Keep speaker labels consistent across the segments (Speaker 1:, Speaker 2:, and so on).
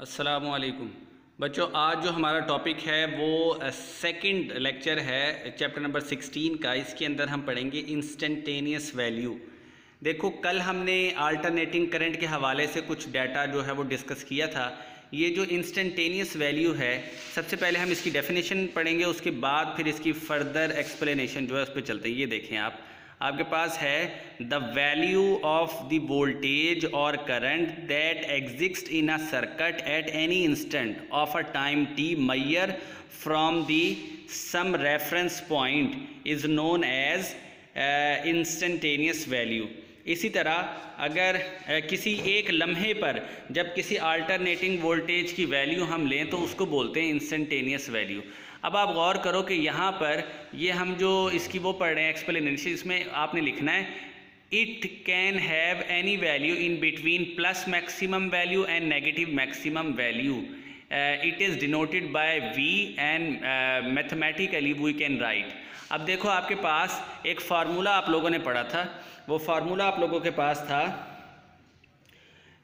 Speaker 1: असलकुम बच्चों, आज जो हमारा टॉपिक है, वो सेकंड लेक्चर है चैप्टर नंबर 16 का। इसके अंदर हम पढ़ेंगे इंस्टेंटेनियस वैल्यू देखो, कल हमने अल्टरनेटिंग करंट के हवाले से कुछ डाटा जो है, वो डिस्कस किया था। ये जो इंस्टेंटेनियस वैल्यू है, सबसे पहले हम इसकी डेफिनेशन पढ़ेंगे, उसके बाद फिर इसकी फर्दर एक्सप्लेनेशन जो है, उस पर चलते हैं। ये देखें आप। आपके पास है the value of the voltage और current that exist in a circuit at any instant of a time T mayor from the some reference point is known as instantaneous value इसी तरह अगर uh, किसी एक लम्हे पर जब किसी अल्टरनेटिंग वोल्टेज की वैल्यू हम लें तो उसको बोलते हैं इंस्टेंटेनियस वैल्यू अब आप गौर करो कि यहाँ पर ये हम जो इसकी वो पढ़ रहे हैं एक्सप्लेनेशन इसमें आपने लिखना है it can have any value in between plus maximum value and negative maximum value it is denoted by V and mathematically we can write अब देखो आपके पास एक फार्मूला आप लोगों ने पढ़ा था, वो फार्मूला आप लोगों के पास था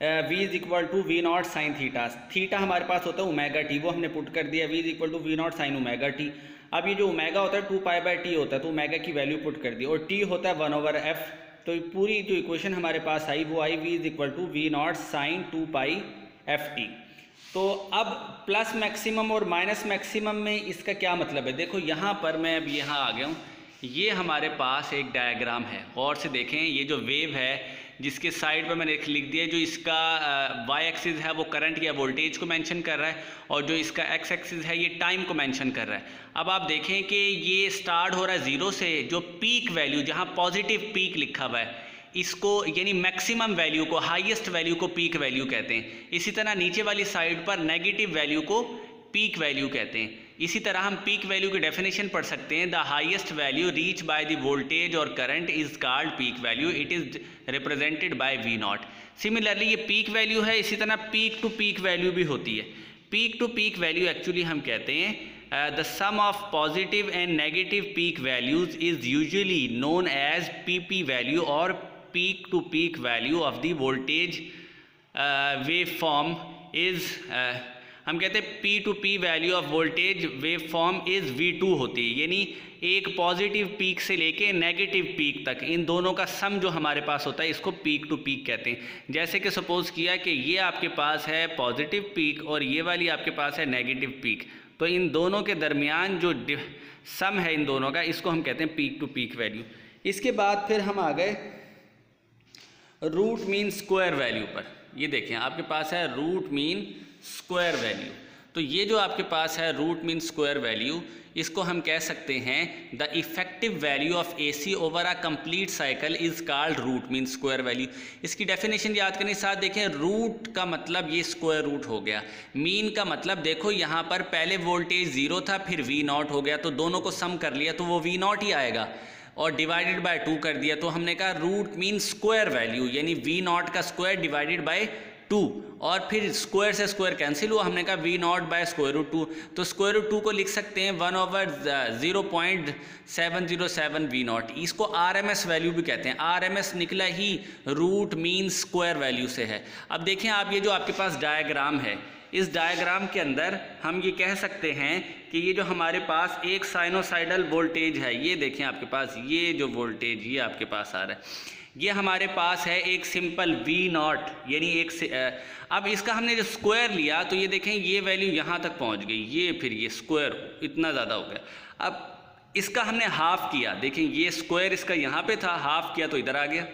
Speaker 1: V is equal to V not sine theta theta हमारे पास होता है ओमेगा टी वो हमने पुट कर दिया। V is equal to V not sine omega T अब ये जो ओमेगा होता है टू पाई बाय टी होता है तो ओमेगा की वैल्यू पुट कर दी। और टी होता है वन ओवर एफ़ तो पूरी जो इक्वेशन हमारे पास आई, वो आई V is equal to V not sine two pi F T तो अब प्लस मैक्सिमम और माइनस मैक्सिमम में इसका क्या मतलब है? देखो, यहाँ पर मैं अब यहाँ आ गया हूँ। ये हमारे पास एक डायग्राम है। और से देखें, ये जो वेव है जिसके साइड पर मैंने लिख दिया जो इसका वाई एक्सिस है, वो करंट या वोल्टेज को मेंशन कर रहा है और जो इसका एक्स एक्सिस है, ये टाइम को मेंशन कर रहा है। अब आप देखें कि ये स्टार्ट हो रहा है ज़ीरो से, जो पीक वैल्यू जहाँ पॉजिटिव पीक लिखा हुआ है, इसको, यानी मैक्सिमम वैल्यू को हाईएस्ट वैल्यू को पीक वैल्यू कहते हैं। इसी तरह नीचे वाली साइड पर नेगेटिव वैल्यू को पीक वैल्यू कहते हैं। इसी तरह हम पीक वैल्यू की डेफिनेशन पढ़ सकते हैं। The highest value reach by the voltage और current is called peak value it is represented by V not similarly ये पीक वैल्यू है, इसी तरह पीक टू पीक वैल्यू भी होती है। Peak to peak value actually हम कहते हैं the sum of positive and negative peak values is usually known as P P value और peak to peak value of the voltage wave form is हम कहते हैं P to P value of voltage wave form is V two होती है, यानी एक positive peak से लेके नेगेटिव पीक तक, इन दोनों का सम जो हमारे पास होता है, इसको पीक टू पीक कहते हैं। जैसे कि सपोज़ किया कि ये आपके पास है पॉजिटिव पीक और ये वाली आपके पास है नेगेटिव पीक तो इन दोनों के दरमियान जो सम है इन दोनों का, इसको हम कहते हैं पीक टू पीक वैल्यू इसके बाद फिर हम आ गए रूट मीन स्क्वायर वैल्यू पर। ये देखें आपके पास है रूट मीन स्क्वायर वैल्यू। तो ये जो आपके पास है, रूट मीन स्क्वायर वैल्यू, इसको हम कह सकते हैं, the effective value of A C over a complete cycle is called root mean square value. इसकी डेफिनेशन याद करने के साथ देखें, रूट का मतलब ये स्क्वायर रूट हो गया। मीन का मतलब देखो, यहाँ पर पहले वोल्टेज ज़ीरो था, फिर वी नॉट हो गया तो दोनों को सम कर लिया तो वो वी नॉट ही आएगा। और डिवाइडेड बाय टू कर दिया तो हमने कहा रूट मीन स्क्वायर वैल्यू, यानी वी नॉट का स्क्वायर डिवाइडेड बाय टू और फिर स्क्वायर से स्क्वायर कैंसिल हुआ। हमने कहा V not by square root two तो स्क्वायर रूट टू को लिख सकते हैं one over zero point seven zero seven V not इसको आर एम एस वैल्यू भी कहते हैं। आर एम एस निकला ही रूट मीन स्क्वायर वैल्यू से है। अब देखें आप, ये जो आपके पास डायग्राम है, इस डायग्राम के अंदर हम ये कह सकते हैं कि ये जो हमारे पास एक साइनोसाइडल वोल्टेज है, ये देखें आपके पास, ये जो वोल्टेज ये आपके पास आ रहा है। ये हमारे पास है एक सिंपल वी नॉट यानी एक अब इसका हमने जो स्क्वायर लिया तो ये देखें, ये वैल्यू यहाँ तक पहुँच गई, ये फिर ये स्क्वायर इतना ज़्यादा हो गया। अब इसका हमने हाफ़ किया, देखें, ये स्क्वायर इसका यहाँ पे था हाफ़ किया तो इधर आ गया।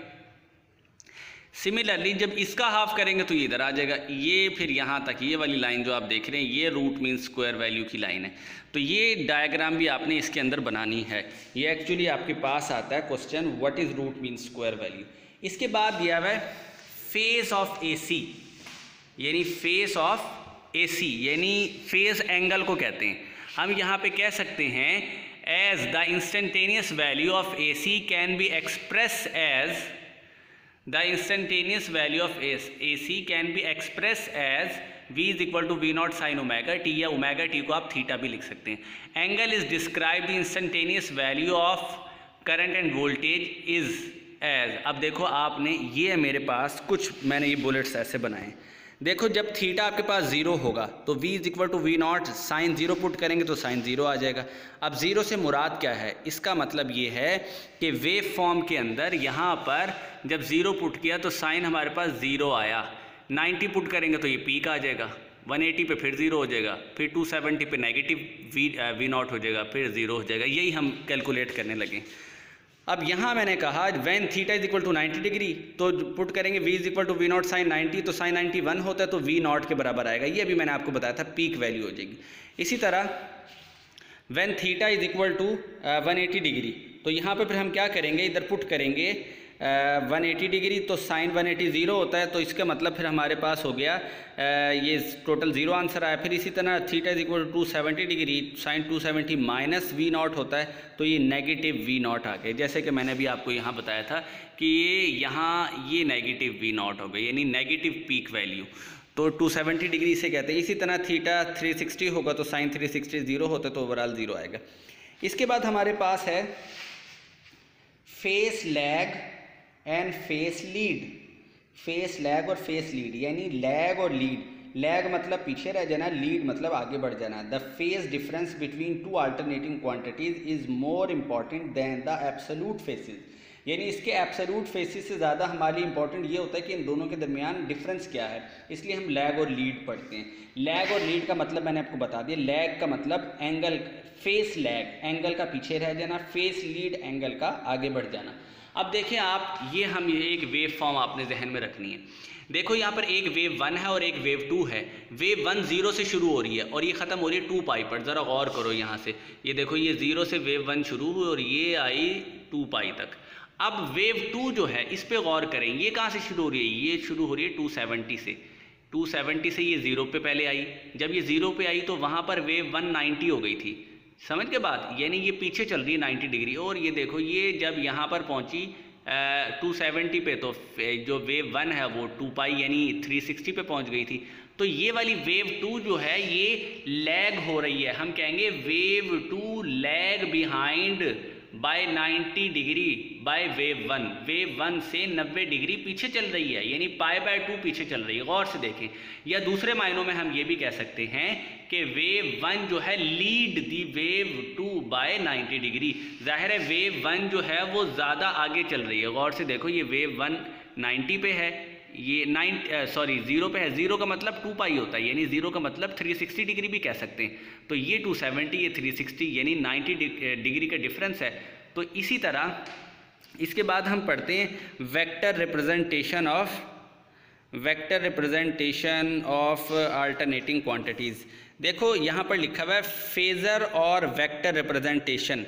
Speaker 1: सिमिलरली जब इसका हाफ़ करेंगे तो ये इधर आ जाएगा। ये फिर यहाँ तक, ये वाली लाइन जो आप देख रहे हैं, ये रूट मीन स्क्वायर वैल्यू की लाइन है। तो ये डायग्राम भी आपने इसके अंदर बनानी है। ये एक्चुअली आपके पास आता है question what is root mean square value इसके बाद दिया हुआ है फेस ऑफ़ ए सी यानी फेस ऑफ़ ए सी यानी फेस एंगल को कहते हैं। हम यहाँ पे कह सकते हैं as the instantaneous value of A C can be express as The of S A C can be express as V is equal to V not sine omega T या ओमेगा टी को आप theta भी लिख सकते हैं। Angle is describe the instantaneous value of current and voltage is as अब देखो आपने, ये मेरे पास, कुछ मैंने ये बुलेट्स ऐसे बनाए। देखो, जब थीटा आपके पास ज़ीरो होगा तो v is equal to V not sine zero put करेंगे तो साइन ज़ीरो आ जाएगा। अब ज़ीरो से मुराद क्या है? इसका मतलब ये है कि वेव फॉर्म के अंदर यहाँ पर जब ज़ीरो पुट किया तो साइन हमारे पास ज़ीरो आया। 90 पुट करेंगे तो ये पीक आ जाएगा। 180 पे फिर ज़ीरो हो जाएगा। फिर 270 पे नेगेटिव वी वी नॉट हो जाएगा। फिर ज़ीरो हो जाएगा। यही हम कैलकुलेट करने लगे। अब यहाँ मैंने कहा when theta is equal to 90 degree तो पुट करेंगे V is equal to V not sine 90 तो साइन 91 होता है तो वी नॉट के बराबर आएगा। ये अभी मैंने आपको बताया था पीक वैल्यू हो जाएगी। इसी तरह when theta is equal to 180 degree तो यहाँ पर फिर हम क्या करेंगे, इधर पुट करेंगे वन एटी डिग्री तो साइन वन एटी ज़ीरो होता है तो इसका मतलब फिर हमारे पास हो गया ये टोटल ज़ीरो आंसर आया। फिर इसी तरह theta is equal to seventy degree, sine two seventy minus V not होता है तो ये नेगेटिव वी नॉट आ गए जैसे कि मैंने भी आपको यहाँ बताया था कि ये यहाँ ये नेगेटिव वी नॉट हो गए यानी नेगेटिव पीक वैल्यू। तो 270 डिग्री से कहते हैं। इसी तरह थीटा 360 होगा तो साइन 360 ज़ीरो होता तो ओवरऑल ज़ीरो आएगा। इसके बाद हमारे पास है phase lag and phase lead phase lag और फेस लीड यानी लैग और लीड लैग मतलब पीछे रह जाना लीड मतलब आगे बढ़ जाना. The phase difference between two alternating quantities is more important than the absolute phases यानी इसके एब्सोलूट फेसिस से ज़्यादा हमारे इंपॉर्टेंट ये होता है कि इन दोनों के दरमियान डिफरेंस क्या है. इसलिए हम लैग और लीड पढ़ते हैं. लैग और लीड का मतलब मैंने आपको बता दिया. लैग का मतलब एंगल फेस लैग एंगल का पीछे रह जाना फेस लीड एंगल का आगे बढ़ जाना. अब देखें आप, ये हम, ये एक वेव फॉर्म आपने जहन में रखनी है। देखो यहाँ पर एक वेव वन है और एक वेव टू है। वेव वन ज़ीरो से शुरू हो रही है और ये ख़त्म हो रही है टू पाई पर। ज़रा गौर करो यहाँ से। ये देखो, ये ज़ीरो से वेव वन शुरू हुई और ये आई टू पाई तक। अब वेव टू जो है, इस पर गौर करें, ये कहाँ से शुरू हो रही है? ये शुरू हो रही है टू सेवेंटी से। टू सेवेंटी से ये ज़ीरो पे पहले आई। जब ये ज़ीरो पे आई तो वहाँ पर वेव वन नाइन्टी हो गई थी। समझ के बाद यानी ये पीछे चल रही है नाइन्टी डिग्री। और ये देखो, ये जब यहाँ पर पहुँची टू सेवेंटी पे तो जो वेव वन है, वो टू पाई यानी थ्री सिक्सटी पे पहुँच गई थी। तो ये वाली वेव टू जो है, ये लैग हो रही है। हम कहेंगे wave two lag behind by 90 degree by wave one wave one से 90 डिग्री पीछे चल रही है, यानी पाई बाय टू पीछे चल रही है। गौर से देखें, या दूसरे मायनों में हम ये भी कह सकते हैं कि वेव वन जो है lead the wave two by 90 degree ज़ाहिर है वेव वन जो है वो ज़्यादा आगे चल रही है। गौर से देखो, ये वेव वन 90 पे है, ये नाइन सॉरी ज़ीरो पे है। ज़ीरो का मतलब टू पाई होता है, यानी ज़ीरो का मतलब थ्री सिक्सटी डिग्री भी कह सकते हैं। तो ये टू सेवेंटी ये थ्री सिक्सटी यानी नाइन्टी डिग्री का डिफरेंस है। तो इसी तरह, इसके बाद हम पढ़ते हैं vector representation of vector representation of alternating quantities देखो, यहाँ पर लिखा हुआ है फेज़र और वेक्टर रिप्रेजेंटेशन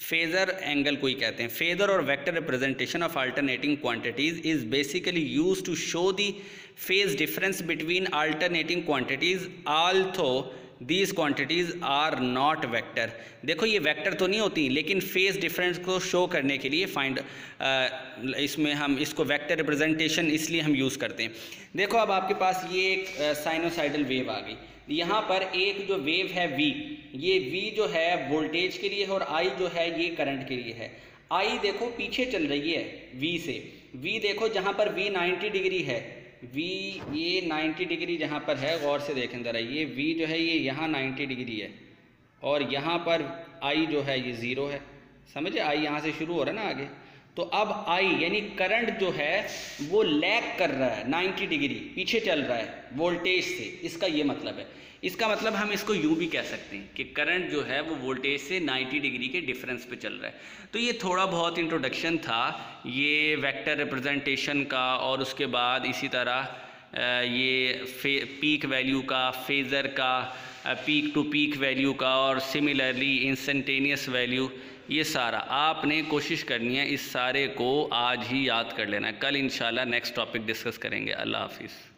Speaker 1: फेज़र एंगल को ही कहते हैं। फेज़र और vector representation of alternating quantities is basically use to show the phase difference between alternating quantities although these quantities are not vector देखो, ये वैक्टर तो नहीं होती, लेकिन फ़ेज़ डिफरेंस को शो करने के लिए फाइंड इसमें हम, इसको वैक्टर रिप्रेजेंटेशन इसलिए हम यूज़ करते हैं। देखो, अब आपके पास ये एक साइनोसाइडल वेव आ गई। यहाँ पर एक जो वेव है वी ये वी जो है वोल्टेज के लिए है और आई जो है ये करंट के लिए है। आई देखो, पीछे चल रही है वी से। वी देखो, जहाँ पर वी 90 डिग्री है। वी ये 90 डिग्री जहाँ पर है, गौर से देखें ज़रा, ये वी जो है, ये यहाँ 90 डिग्री है। और यहाँ पर आई जो है, ये ज़ीरो है। समझे? आई यहाँ से शुरू हो रहा है ना आगे। तो अब आई, यानी करंट जो है, वो लैग कर रहा है 90 डिग्री पीछे चल रहा है वोल्टेज से। इसका ये मतलब है। इसका मतलब हम इसको यूँ भी कह सकते हैं कि करंट जो है, वो वोल्टेज से 90 डिग्री के डिफरेंस पे चल रहा है। तो ये थोड़ा बहुत इंट्रोडक्शन था, ये वेक्टर रिप्रेजेंटेशन का, और उसके बाद इसी तरह ये पीक वैल्यू का फेज़र का पीक टू पीक वैल्यू का, और सिमिलरली इंस्टेंटेनियस वैल्यू ये सारा, आपने कोशिश करनी है इस सारे को आज ही याद कर लेना है। कल इंशाल्लाह नेक्स्ट टॉपिक डिस्कस करेंगे। अल्लाह हाफिज़।